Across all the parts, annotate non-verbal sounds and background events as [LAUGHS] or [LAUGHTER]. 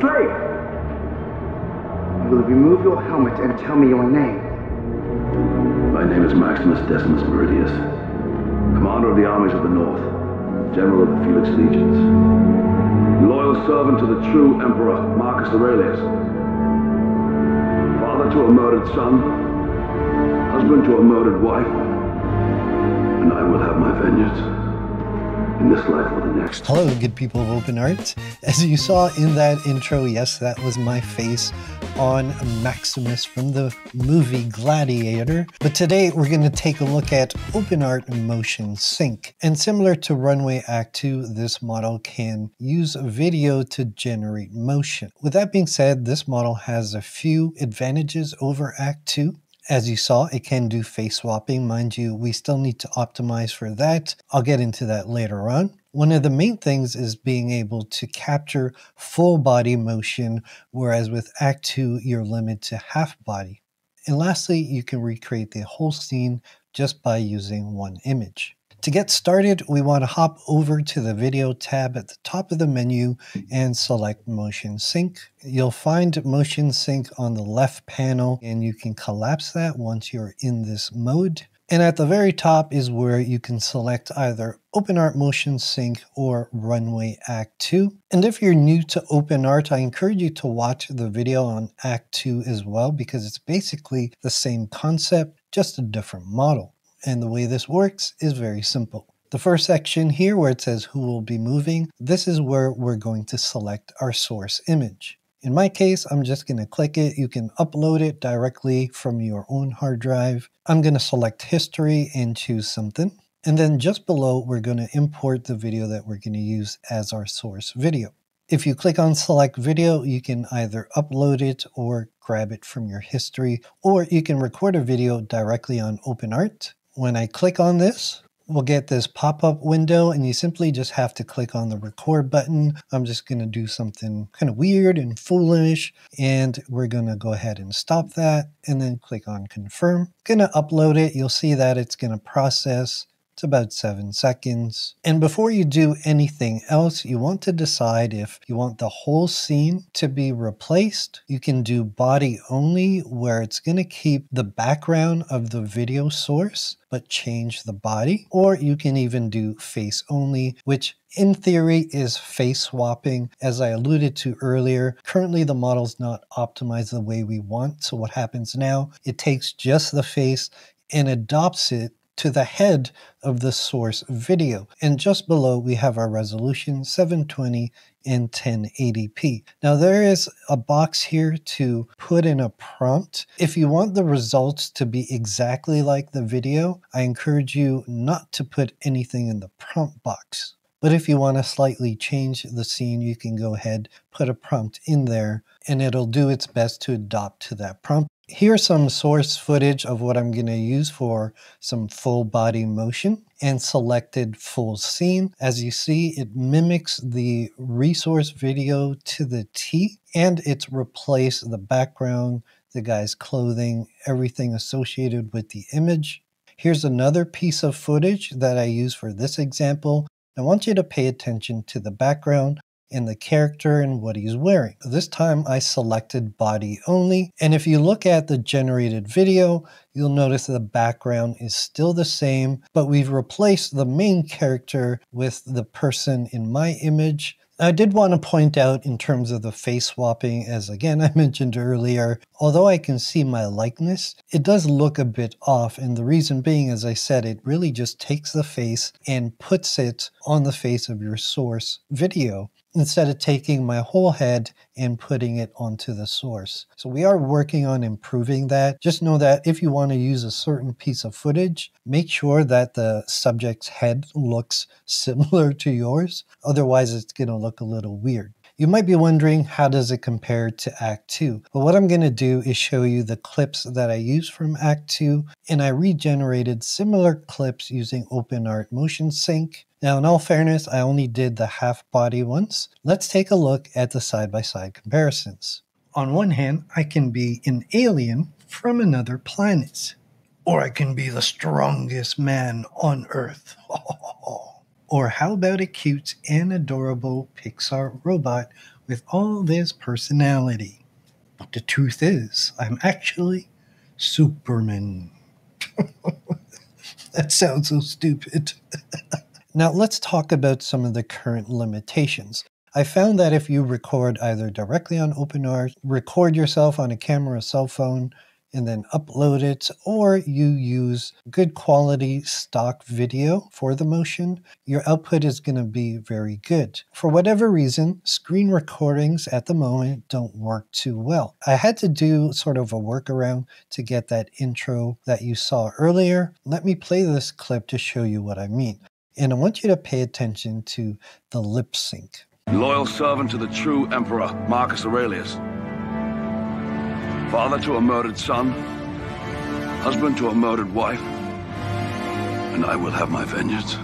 Slave! Will remove your helmet and tell me your name? My name is Maximus Decimus Meridius, commander of the armies of the North, general of the Felix Legions, loyal servant to the true Emperor Marcus Aurelius, father to a murdered son, husband to a murdered wife, and I will have my vengeance in this life or the next. Hello, good people of OpenArt. As you saw in that intro, yes, that was my face on Maximus from the movie Gladiator. But today we're going to take a look at OpenArt Motion Sync. And similar to Runway Act 2, this model can use video to generate motion. With that being said, this model has a few advantages over Act 2. As you saw, it can do face swapping. Mind you, we still need to optimize for that. I'll get into that later on. One of the main things is being able to capture full body motion, whereas with Act 2, you're limited to half body. And lastly, you can recreate the whole scene just by using one image. To get started, we want to hop over to the video tab at the top of the menu and select motion sync. You'll find motion sync on the left panel and you can collapse that once you're in this mode. And at the very top is where you can select either OpenArt Motion Sync or Runway Act 2. And if you're new to OpenArt, I encourage you to watch the video on Act 2 as well because it's basically the same concept, just a different model. And the way this works is very simple. The first section here where it says who will be moving, this is where we're going to select our source image. In my case, I'm just going to click it. You can upload it directly from your own hard drive. I'm going to select history and choose something. And then just below, we're going to import the video that we're going to use as our source video. If you click on select video, you can either upload it or grab it from your history, or you can record a video directly on OpenArt when I click on this, we'll get this pop-up window and you simply just have to click on the record button. I'm just going to do something kind of weird and foolish and we're going to go ahead and stop that and then click on confirm. Going to upload it. You'll see that it's going to process it's about seven seconds. And before you do anything else, you want to decide if you want the whole scene to be replaced. You can do body only, where it's going to keep the background of the video source, but change the body. Or you can even do face only, which in theory is face swapping. As I alluded to earlier, currently the model's not optimized the way we want. So what happens now, it takes just the face and adopts it to the head of the source video. And just below, we have our resolution 720 and 1080p. Now there is a box here to put in a prompt. If you want the results to be exactly like the video, I encourage you not to put anything in the prompt box. But if you want to slightly change the scene, you can go ahead, put a prompt in there, and it'll do its best to adapt to that prompt. Here's some source footage of what I'm going to use for some full body motion and selected full scene. As you see, it mimics the resource video to the T and it's replaced the background, the guy's clothing, everything associated with the image. Here's another piece of footage that I use for this example. I want you to pay attention to the background in the character and what he's wearing. This time I selected body only. And if you look at the generated video, you'll notice the background is still the same, but we've replaced the main character with the person in my image. I did want to point out in terms of the face swapping, as again [LAUGHS] I mentioned earlier, although I can see my likeness, it does look a bit off. And the reason being, as I said, it really just takes the face and puts it on the face of your source video instead of taking my whole head and putting it onto the source. So we are working on improving that. Just know that if you want to use a certain piece of footage, make sure that the subject's head looks [LAUGHS] similar to yours. Otherwise, it's going to look a little weird. You might be wondering how does it compare to Act 2? Well, what I'm going to do is show you the clips that I used from Act 2, and I regenerated similar clips using OpenArt Motion Sync. Now, in all fairness, I only did the half body ones. Let's take a look at the side-by-side -side comparisons. On one hand, I can be an alien from another planet. Or I can be the strongest man on Earth. [LAUGHS] Or how about a cute and adorable Pixar robot with all this personality. But the truth is, I'm actually Superman. [LAUGHS] that sounds so stupid. [LAUGHS] now, let's talk about some of the current limitations. I found that if you record either directly on OpenArt, record yourself on a camera, cell phone, and then upload it, or you use good quality stock video for the motion, your output is going to be very good. For whatever reason, screen recordings at the moment don't work too well. I had to do sort of a workaround to get that intro that you saw earlier. Let me play this clip to show you what I mean. And I want you to pay attention to the lip sync. Loyal servant to the true Emperor, Marcus Aurelius. Father to a murdered son, husband to a murdered wife, and I will have my vengeance.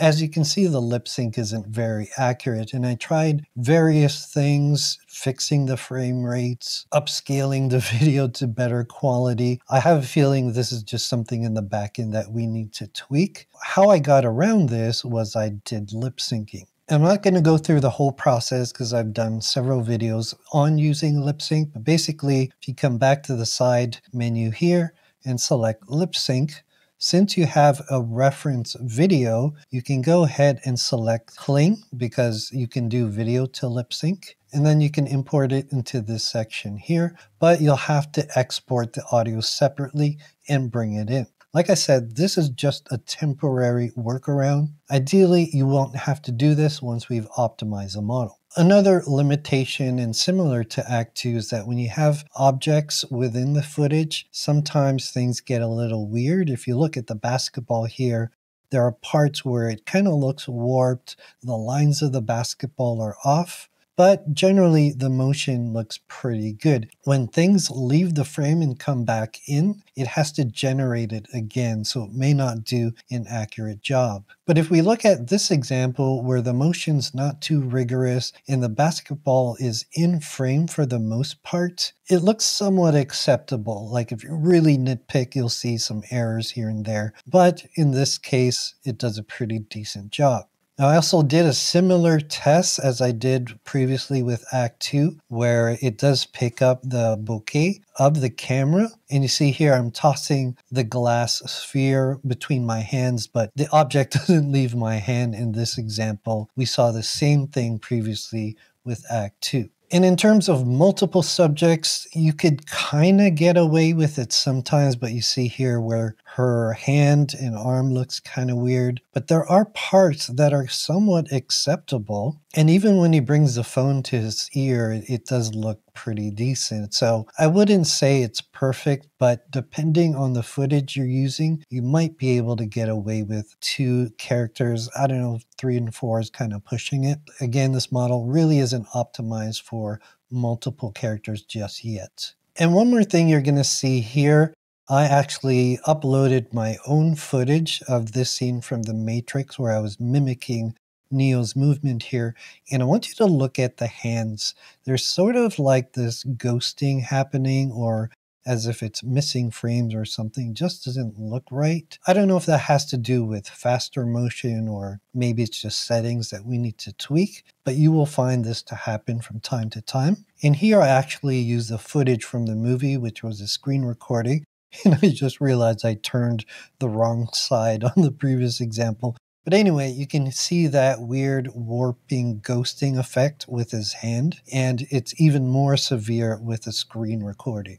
As you can see, the lip sync isn't very accurate, and I tried various things, fixing the frame rates, upscaling the [LAUGHS] video to better quality. I have a feeling this is just something in the back end that we need to tweak. How I got around this was I did lip syncing. I'm not going to go through the whole process because I've done several videos on using lip sync, but basically, if you come back to the side menu here and select lip sync, since you have a reference video, you can go ahead and select Kling because you can do video to lip sync. And then you can import it into this section here, but you'll have to export the audio separately and bring it in. Like I said, this is just a temporary workaround. Ideally, you won't have to do this once we've optimized the model. Another limitation and similar to Act 2 is that when you have objects within the footage, sometimes things get a little weird. If you look at the basketball here, there are parts where it kind of looks warped, the lines of the basketball are off but generally the motion looks pretty good. When things leave the frame and come back in, it has to generate it again, so it may not do an accurate job. But if we look at this example where the motion's not too rigorous and the basketball is in frame for the most part, it looks somewhat acceptable. Like if you really nitpick, you'll see some errors here and there. But in this case, it does a pretty decent job. Now, I also did a similar test as I did previously with Act 2, where it does pick up the bokeh of the camera. And you see here, I'm tossing the glass sphere between my hands, but the object [LAUGHS] doesn't leave my hand in this example. We saw the same thing previously with Act 2. And in terms of multiple subjects, you could kind of get away with it sometimes, but you see here where her hand and arm looks kind of weird. But there are parts that are somewhat acceptable. And even when he brings the phone to his ear, it does look pretty decent. So I wouldn't say it's perfect, but depending on the footage you're using, you might be able to get away with two characters. I don't know, three and four is kind of pushing it. Again, this model really isn't optimized for multiple characters just yet. And one more thing you're going to see here I actually uploaded my own footage of this scene from The Matrix where I was mimicking Neo's movement here. And I want you to look at the hands. There's sort of like this ghosting happening or as if it's missing frames or something just doesn't look right. I don't know if that has to do with faster motion or maybe it's just settings that we need to tweak, but you will find this to happen from time to time. And here I actually use the footage from the movie, which was a screen recording. [LAUGHS] And I just realized I turned the wrong side [LAUGHS] on the previous example. But anyway, you can see that weird warping ghosting effect with his hand, and it's even more severe with a screen recording.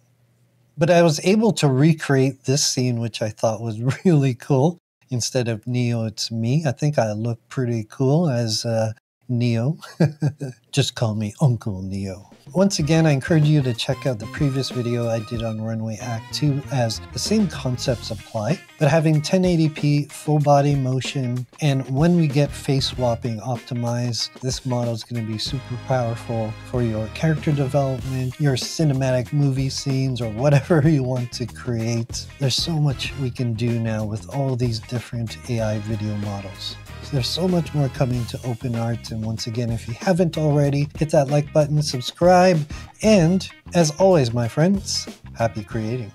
But I was able to recreate this scene, which I thought was [LAUGHS] really cool. Instead of Neo, it's me. I think I look pretty cool as uh, Neo. [LAUGHS] Just call me Uncle Neo. Once again, I encourage you to check out the previous video I did on Runway Act 2 as the same concepts apply, but having 1080p full body motion and when we get face swapping optimized, this model is going to be super powerful for your character development, your cinematic movie scenes, or whatever [LAUGHS] you want to create. There's so much we can do now with all these different AI video models. There's so much more coming to Open OpenArt. And once again, if you haven't already, hit that like button, subscribe, and as always, my friends, happy creating.